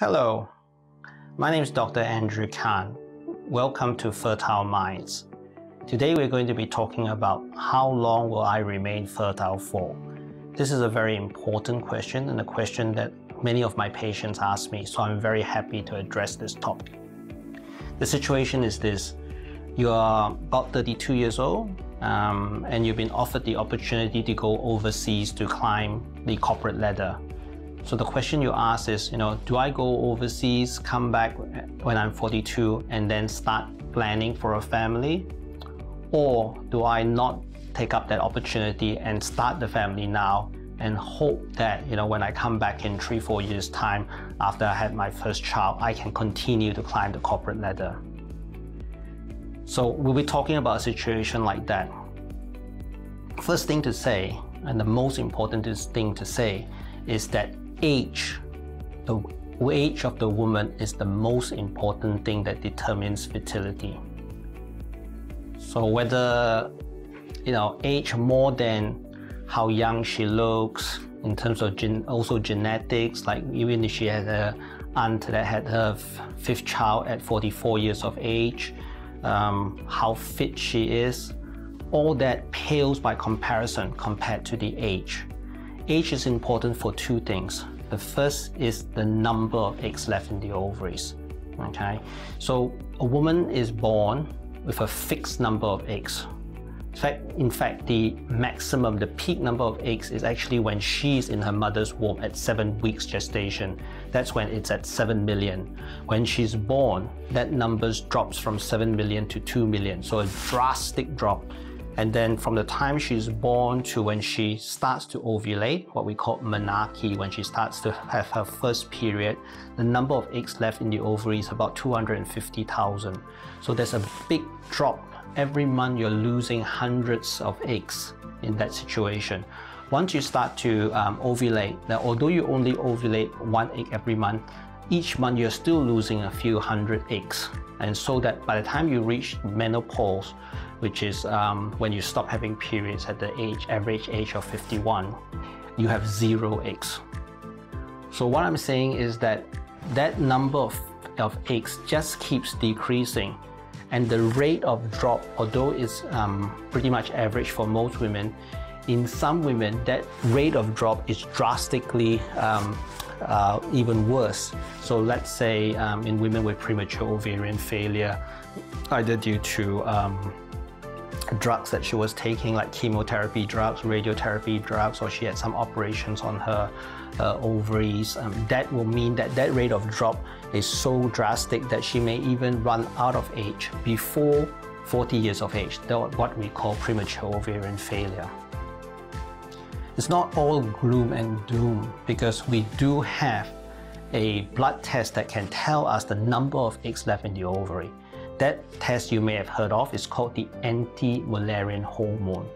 Hello, my name is Dr. Andrew Kan. Welcome to Fertile Minds. Today we're going to be talking about how long will I remain fertile for? This is a very important question and a question that many of my patients ask me, so I'm very happy to address this topic. The situation is this you are about 32 years old um, and you've been offered the opportunity to go overseas to climb the corporate ladder. So the question you ask is, you know, do I go overseas, come back when I'm 42 and then start planning for a family? Or do I not take up that opportunity and start the family now and hope that, you know, when I come back in three, four years time after I had my first child, I can continue to climb the corporate ladder? So we'll be talking about a situation like that. First thing to say, and the most important thing to say, is that age, the age of the woman is the most important thing that determines fertility. So whether you know age more than how young she looks in terms of gen also genetics, like even if she had a aunt that had her fifth child at 44 years of age, um, how fit she is, all that pales by comparison compared to the age. Age is important for two things. The first is the number of eggs left in the ovaries. Okay, so a woman is born with a fixed number of eggs. In fact, in fact, the maximum, the peak number of eggs is actually when she's in her mother's womb at seven weeks gestation. That's when it's at 7 million. When she's born, that number drops from 7 million to 2 million. So a drastic drop. And then from the time she's born to when she starts to ovulate, what we call menarche, when she starts to have her first period, the number of eggs left in the ovary is about 250,000. So there's a big drop. Every month you're losing hundreds of eggs in that situation. Once you start to um, ovulate, now although you only ovulate one egg every month, each month you're still losing a few hundred eggs. And so that by the time you reach menopause, which is um, when you stop having periods at the age, average age of 51, you have zero eggs. So what I'm saying is that that number of, of eggs just keeps decreasing and the rate of drop, although it's um, pretty much average for most women, in some women that rate of drop is drastically um, uh, even worse. So let's say um, in women with premature ovarian failure, either due to um, drugs that she was taking, like chemotherapy drugs, radiotherapy drugs, or she had some operations on her uh, ovaries, um, that will mean that that rate of drop is so drastic that she may even run out of age before 40 years of age, what we call premature ovarian failure. It's not all gloom and doom because we do have a blood test that can tell us the number of eggs left in the ovary. That test you may have heard of is called the anti-Müllerian hormone.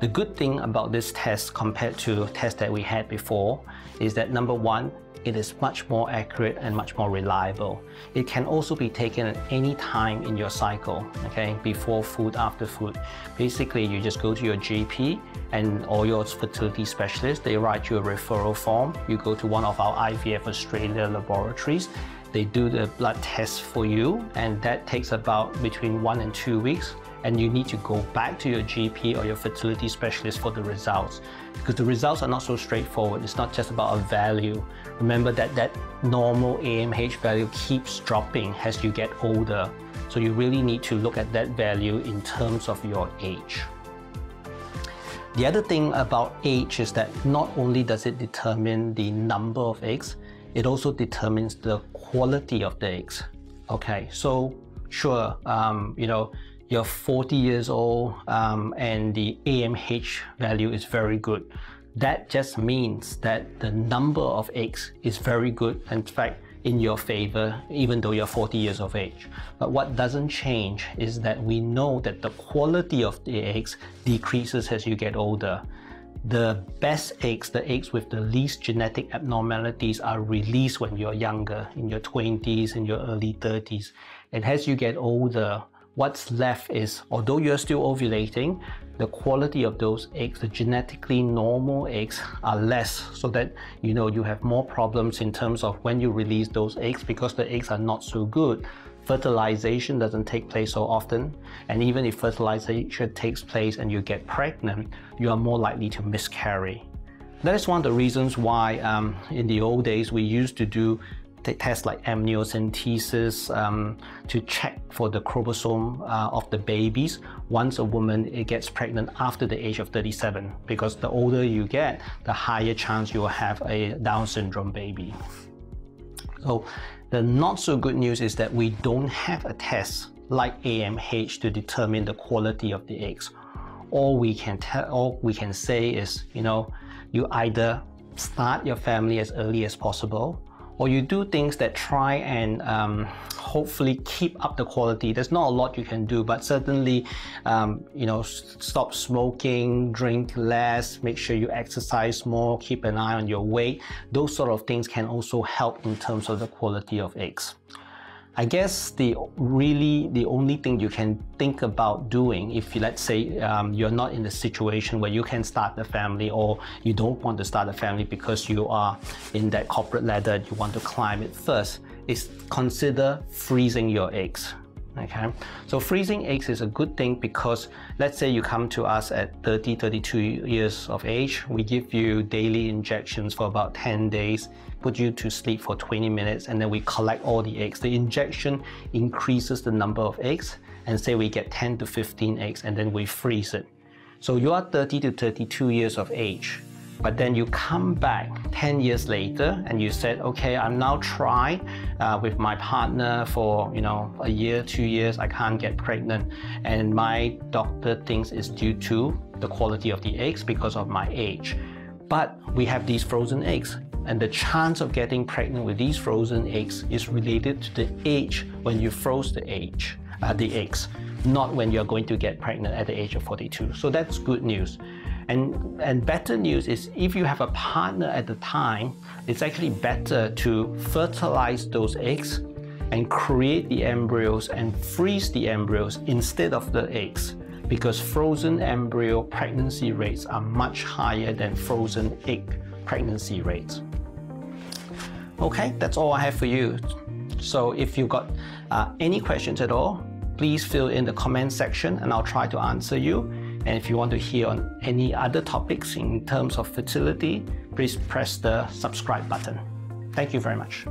The good thing about this test compared to tests that we had before is that number one, it is much more accurate and much more reliable. It can also be taken at any time in your cycle, okay, before food, after food. Basically, you just go to your GP and or your fertility specialist, they write you a referral form. You go to one of our IVF Australia laboratories they do the blood test for you, and that takes about between one and two weeks. And you need to go back to your GP or your fertility specialist for the results because the results are not so straightforward. It's not just about a value. Remember that that normal AMH value keeps dropping as you get older. So you really need to look at that value in terms of your age. The other thing about age is that not only does it determine the number of eggs, it also determines the quality of the eggs. Okay, so sure, um, you know, you're 40 years old um, and the AMH value is very good. That just means that the number of eggs is very good. In fact, in your favor, even though you're 40 years of age. But what doesn't change is that we know that the quality of the eggs decreases as you get older the best eggs, the eggs with the least genetic abnormalities are released when you're younger, in your 20s, in your early 30s. And as you get older, what's left is, although you're still ovulating, the quality of those eggs, the genetically normal eggs are less so that you know you have more problems in terms of when you release those eggs because the eggs are not so good. Fertilization doesn't take place so often and even if fertilization takes place and you get pregnant, you are more likely to miscarry. That is one of the reasons why um, in the old days we used to do tests like amniocentesis um, to check for the chromosome uh, of the babies once a woman gets pregnant after the age of 37 because the older you get, the higher chance you will have a Down syndrome baby. So the not so good news is that we don't have a test like AMH to determine the quality of the eggs. All we can tell, all we can say is, you know, you either start your family as early as possible or you do things that try and um, hopefully keep up the quality. There's not a lot you can do, but certainly, um, you know, stop smoking, drink less, make sure you exercise more, keep an eye on your weight. Those sort of things can also help in terms of the quality of eggs. I guess the really the only thing you can think about doing if you, let's say um, you're not in the situation where you can start a family or you don't want to start a family because you are in that corporate ladder you want to climb it first is consider freezing your eggs okay. So freezing eggs is a good thing because let's say you come to us at 30 32 years of age we give you daily injections for about 10 days put you to sleep for 20 minutes and then we collect all the eggs. The injection increases the number of eggs and say we get 10 to 15 eggs and then we freeze it. So you are 30 to 32 years of age but then you come back 10 years later and you said, okay, I'm now trying uh, with my partner for, you know, a year, two years, I can't get pregnant. And my doctor thinks it's due to the quality of the eggs because of my age. But we have these frozen eggs and the chance of getting pregnant with these frozen eggs is related to the age when you froze the age, uh, the eggs, not when you're going to get pregnant at the age of 42. So that's good news. And, and better news is if you have a partner at the time, it's actually better to fertilize those eggs and create the embryos and freeze the embryos instead of the eggs because frozen embryo pregnancy rates are much higher than frozen egg pregnancy rates. Okay, that's all I have for you. So if you've got uh, any questions at all, please fill in the comment section and I'll try to answer you. And if you want to hear on any other topics in terms of fertility, please press the subscribe button. Thank you very much.